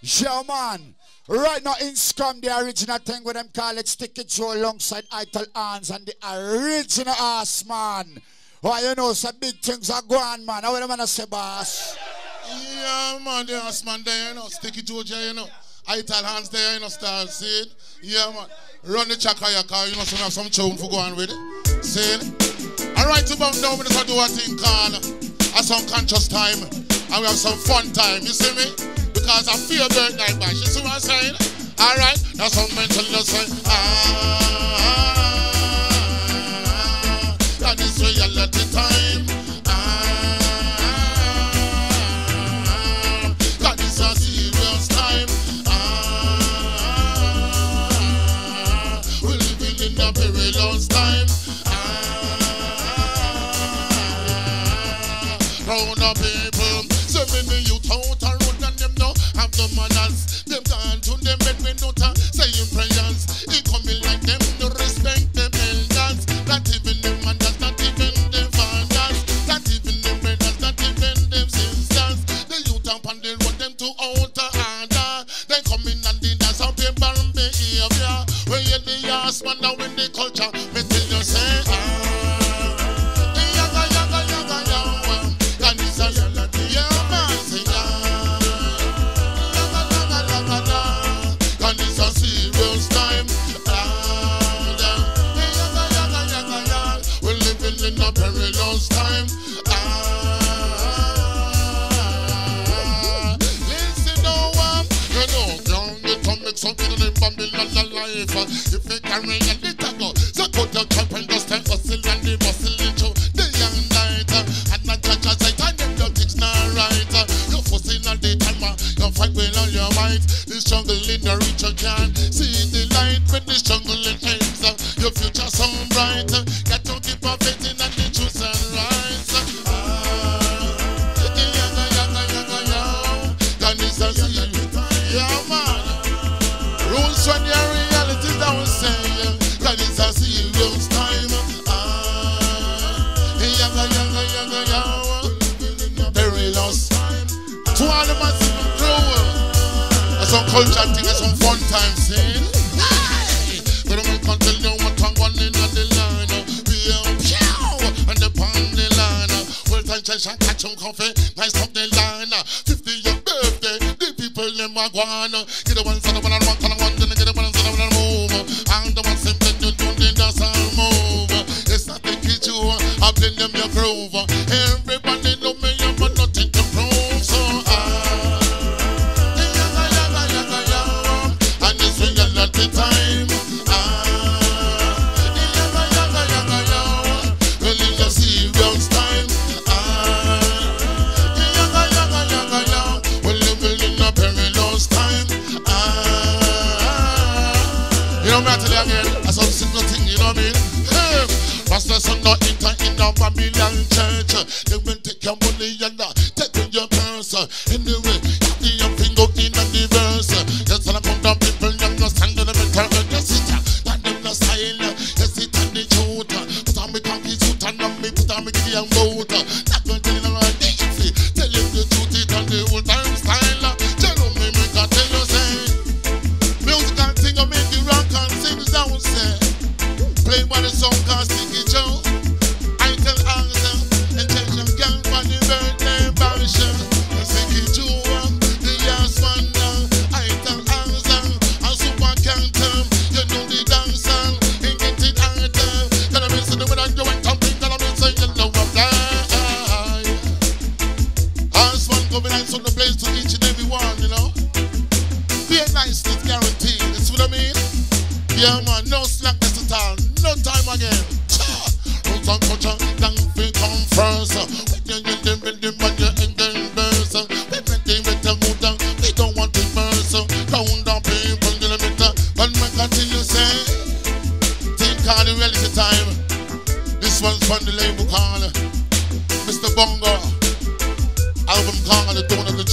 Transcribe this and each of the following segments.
Yeah, man. Right now in Scrum, the original thing with them it Sticky Joe alongside Ital Hans and the original Horseman. Why you know some big things are going, man. How the man say, boss? Yeah, man, the Horseman there, you know. Sticky Joe there, you know. Ital Hans there, you know, start see. Yeah, man. Run the chaka car, you know, so we have some tune for going with it. See it? Alright, to bump down, we just do a thing called a some conscious time. And we have some fun time, you see me? Because I feel good night bash. You see what I'm saying? Alright, now some mental just say, ah, ah, ah, ah, that is reality time. Life. If you carry a little go, so cut your cap and just take hustle and the muscle into the young night. And not judge as I time them your things not right. You're fussing all the time, uh, you fight with all your might. The struggle in the reach you can see the light when the struggle ends. Uh, your future so bright. Got to keep on faith in the truth and. Yeah, man. Rules when you're Time catch some coffee, nice the line. 50 your birthday, the people them are going. Get the ones that I want to want, and want to get the that I want to move. I'm the one simply to do the dance and move. It's not the kid you, I blend them your groove. Your purse. Anyway, you have to go in and the verse. Just wanna come down people, you know, stand in the of the city. And them the style, yes, it and the truth. Put on me cocky suit and on me, put on me kitty and boat. Not gonna tell you no lie, easy. Tell you the truth, it and the old time style. Tell me, me can tell you, say. Musical thing, I make you rock and sing down, say. Play by the song, cause Sticky Joe. I tell answer, Yeah, man, no slackness at all. No time again. Roots and culture, long we come first. You you verse. We we don't want first. Down the people, you but continue say. Time. This one's from the label Mr. Bongo. Album The of the.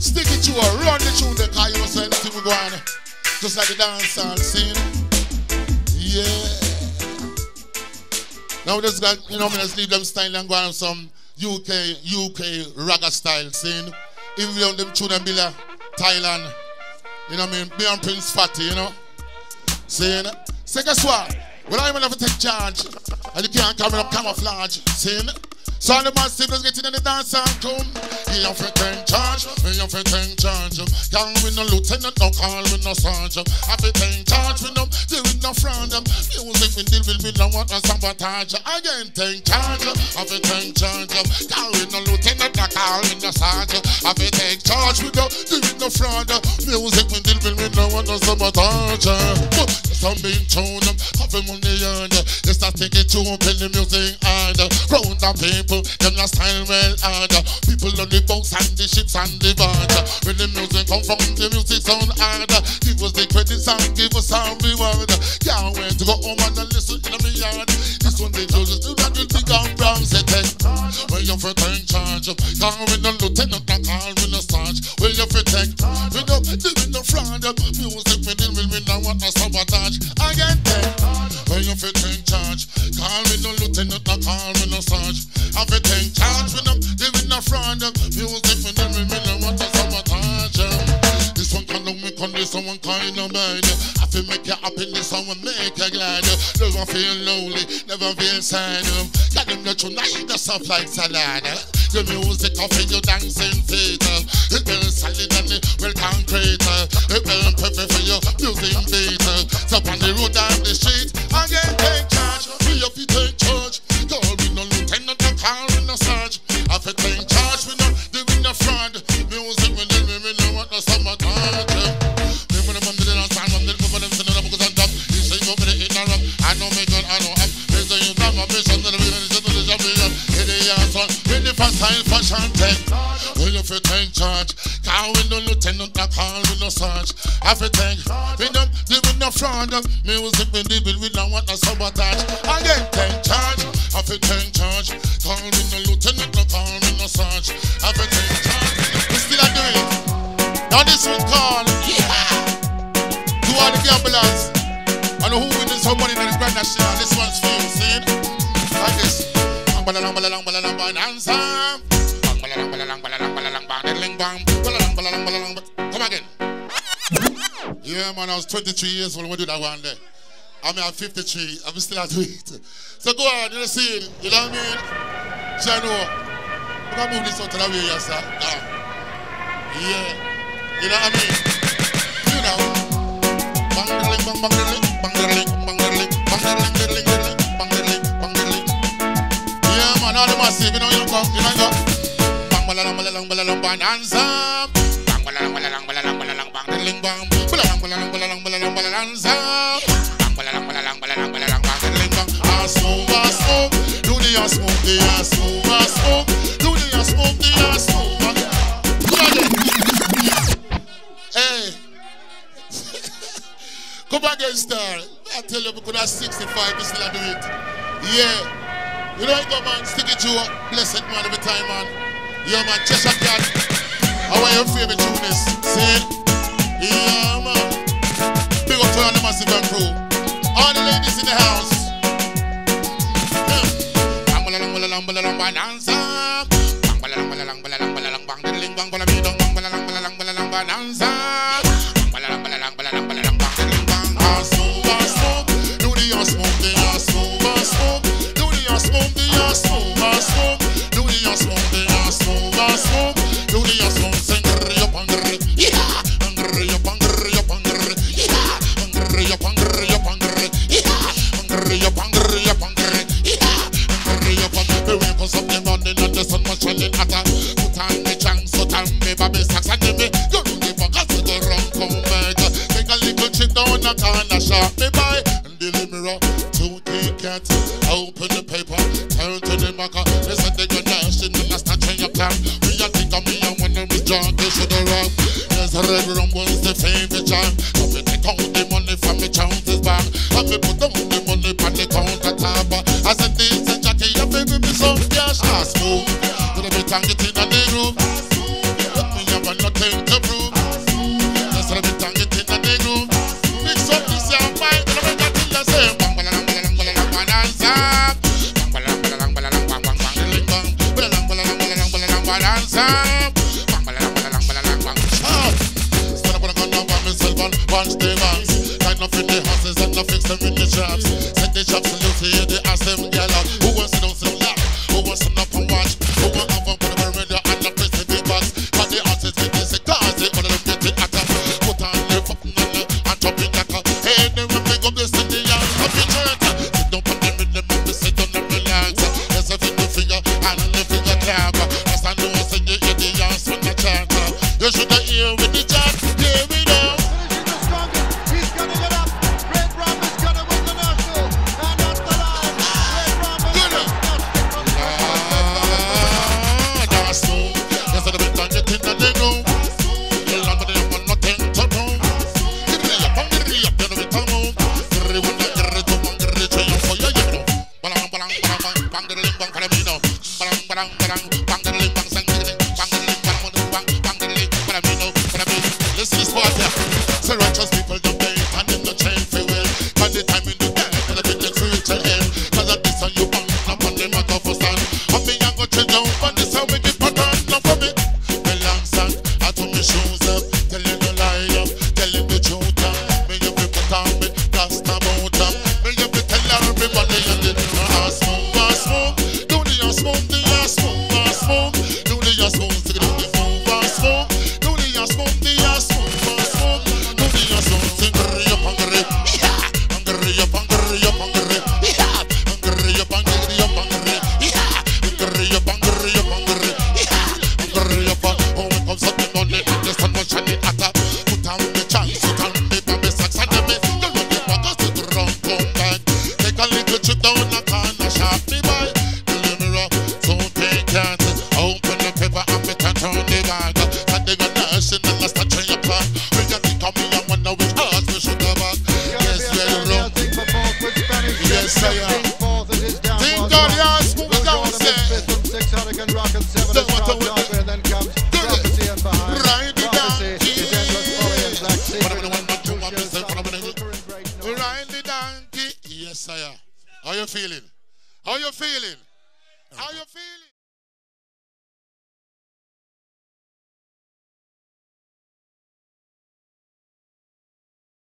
Stick it to run the tune, the car, you say anything we go on. Just like the dancehall scene. Yeah. Now we just got, you know, we just leave them style and go on some UK, UK ragga style scene. Even though them tune and Billa, Thailand. You know what I mean? Me and Prince Fatty, you know. Saying, say guess what? Well, I'm gonna take charge. And you can't come up camouflage. Saying, so the massive is getting in the dance and come. He have to take charge, he have to take charge. Can't win no lieutenant, no call with no sergeant. Have to take charge with them, they with no front. Music we deal with, we don't want no sabotage. Again, take charge, have to take charge. Can't win no lieutenant, no no sergeant. Have to take charge with they with no front. Music we deal with, we don't want no sabotage. Some being tuned, um, have money earned. Just not take it to open the music hard. Uh, round the people them not style well hard. Uh, people on the boats and the ships and the barge. When the music come from, the music sound hard. Give us the credits and give us our reward. Kind of this one kind of bad. I feel make you happy, this one will make you glad. Never feel lonely, never feel sad. Got them that you need the stuff like salad. The music of you dancing feet. It will solid and it will concrete. It will perfect for your music beat. So on the road and the street, again take charge. Call we no. I fit in, we no doing no fraud. Music we do, we know what no sabotage. Again, take charge. In charge. Call me no lieutenant, no call me no fit in charge. We still are doing. Now this one called, yeah. To all the gamblers. I know who winning money in the Grand National. This one's for you, see? Like this. Bang, balalang, balalang, balalang, bonanza. Bang, balalang, balalang, Yeah, man, I was 23 years old when we do that one day. I mean, I'm at 53. I'm still at it. So go on, you know, see. You know what I mean? We can move this out the way, yes, sir. Yeah. yeah. You know what I mean? You know. Bang. Yeah, man, all the massive, you know, you you know, you. Bang, balalang, balalang, balalang. Bang, balalang, balalang, balalang, Come again. Star. I tell you, we could have 65, we still do it. Yeah. You know it go, man. Stick it to you. Blessed man every time, man. Yeah, man. Cheshire Cat. How are your favorite tune? See? All the ladies in the house. Marker. They said they gonna ash in the snatching your plan. We a think of me and when is drunk, they should run. Yes, red rum was the favorite jam. So we take out the giddy,